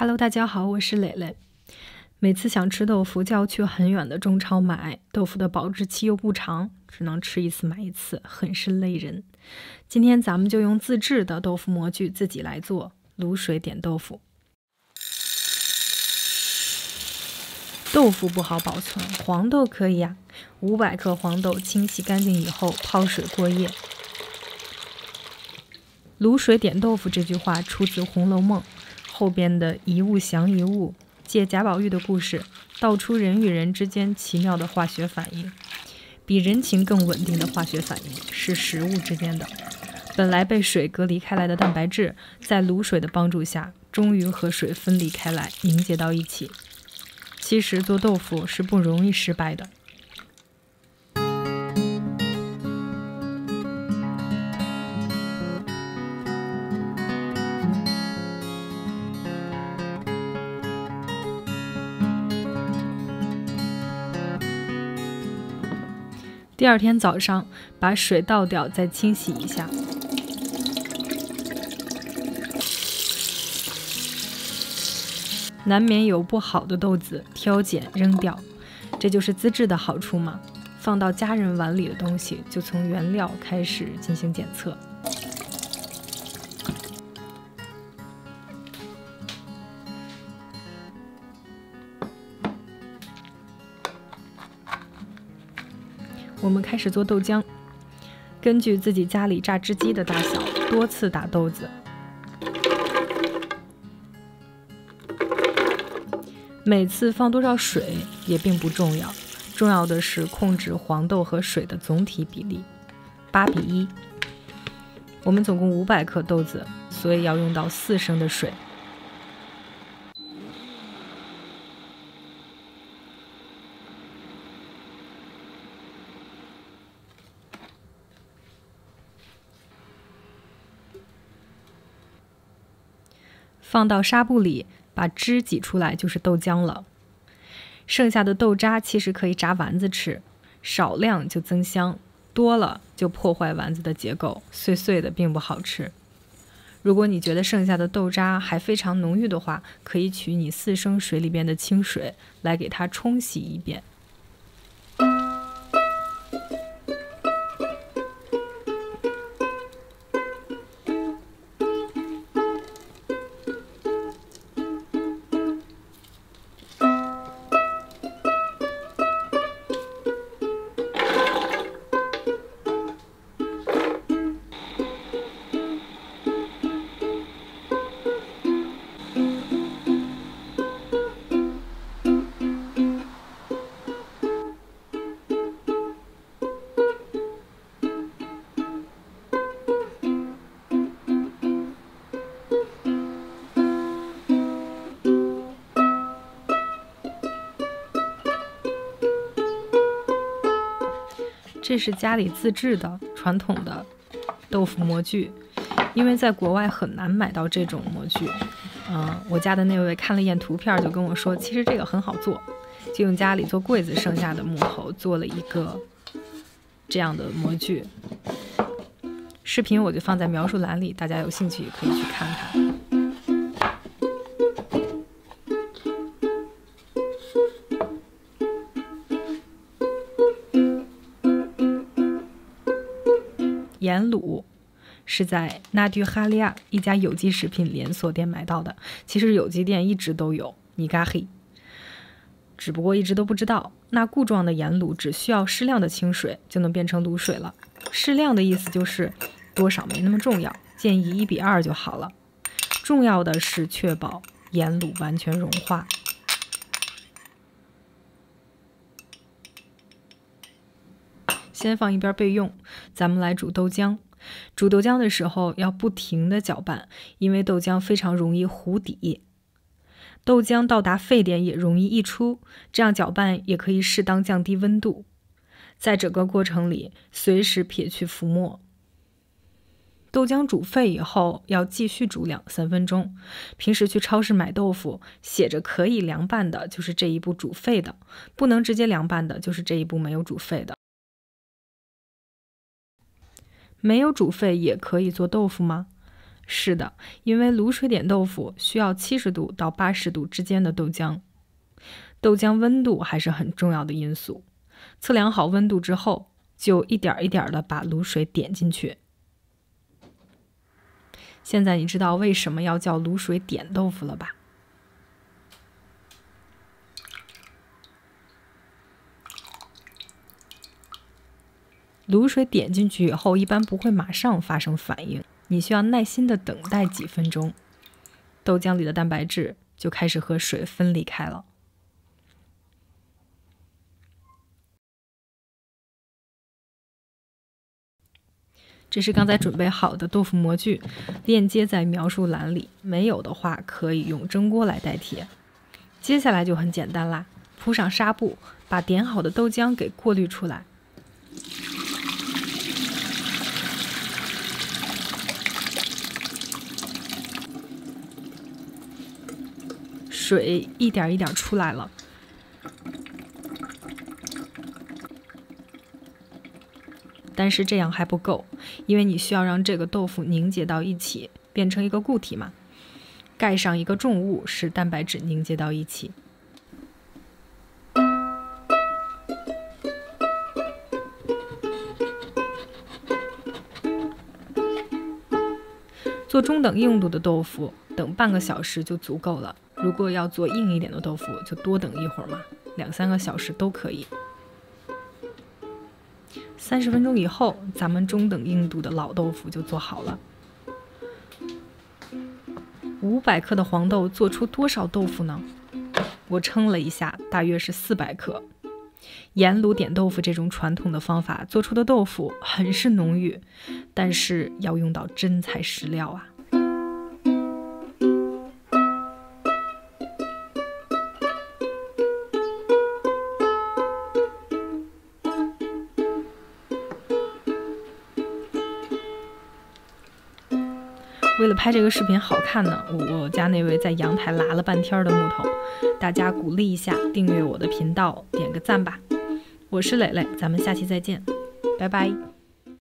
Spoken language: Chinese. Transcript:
Hello，大家好，我是蕾蕾。每次想吃豆腐，就要去很远的中超买，豆腐的保质期又不长，只能吃一次买一次，很是累人。今天咱们就用自制的豆腐模具自己来做卤水点豆腐。豆腐不好保存，黄豆可以呀。五百克黄豆清洗干净以后泡水过夜。卤水点豆腐这句话出自《红楼梦》，后边的一物降一物，借贾宝玉的故事，道出人与人之间奇妙的化学反应。比人情更稳定的化学反应是食物之间的。本来被水隔离开来的蛋白质，在卤水的帮助下，终于和水分离开来，凝结到一起。其实做豆腐是不容易失败的。第二天早上，把水倒掉，再清洗一下。难免有不好的豆子，挑拣扔掉，这就是自制的好处嘛。放到家人碗里的东西，就从原料开始进行检测。我们开始做豆浆，根据自己家里榨汁机的大小，多次打豆子。每次放多少水也并不重要，重要的是控制黄豆和水的总体比例，八比一。我们总共五百克豆子，所以要用到四升的水。放到纱布里，把汁挤出来就是豆浆了。剩下的豆渣其实可以炸丸子吃，少量就增香，多了就破坏丸子的结构，碎碎的并不好吃。如果你觉得剩下的豆渣还非常浓郁的话，可以取你四升水里边的清水来给它冲洗一遍。这是家里自制的传统的豆腐模具，因为在国外很难买到这种模具。嗯，我家的那位看了一眼图片，就跟我说，其实这个很好做，就用家里做柜子剩下的木头做了一个这样的模具。视频我就放在描述栏里，大家有兴趣也可以去看看。盐卤是在纳杜哈利亚一家有机食品连锁店买到的。其实有机店一直都有尼嘎黑，只不过一直都不知道。那固状的盐卤只需要适量的清水就能变成卤水了。适量的意思就是多少没那么重要，建议一比二就好了。重要的是确保盐卤完全融化。先放一边备用，咱们来煮豆浆。煮豆浆的时候要不停的搅拌，因为豆浆非常容易糊底。豆浆到达沸点也容易溢出，这样搅拌也可以适当降低温度。在整个过程里，随时撇去浮沫。豆浆煮沸以后要继续煮两三分钟。平时去超市买豆腐，写着可以凉拌的，就是这一步煮沸的；不能直接凉拌的，就是这一步没有煮沸的。没有煮沸也可以做豆腐吗？是的，因为卤水点豆腐需要七十度到八十度之间的豆浆，豆浆温度还是很重要的因素。测量好温度之后，就一点一点的把卤水点进去。现在你知道为什么要叫卤水点豆腐了吧？卤水点进去以后，一般不会马上发生反应，你需要耐心的等待几分钟，豆浆里的蛋白质就开始和水分离开了。这是刚才准备好的豆腐模具，链接在描述栏里，没有的话可以用蒸锅来代替。接下来就很简单啦，铺上纱布，把点好的豆浆给过滤出来。水一点一点出来了，但是这样还不够，因为你需要让这个豆腐凝结到一起，变成一个固体嘛。盖上一个重物，使蛋白质凝结到一起。做中等硬度的豆腐，等半个小时就足够了。如果要做硬一点的豆腐，就多等一会儿嘛，两三个小时都可以。三十分钟以后，咱们中等硬度的老豆腐就做好了。五百克的黄豆做出多少豆腐呢？我称了一下，大约是四百克。盐卤点豆腐这种传统的方法做出的豆腐很是浓郁，但是要用到真材实料啊。为了拍这个视频好看呢，我家那位在阳台拉了半天的木头，大家鼓励一下，订阅我的频道，点个赞吧。我是蕾蕾，咱们下期再见，拜拜。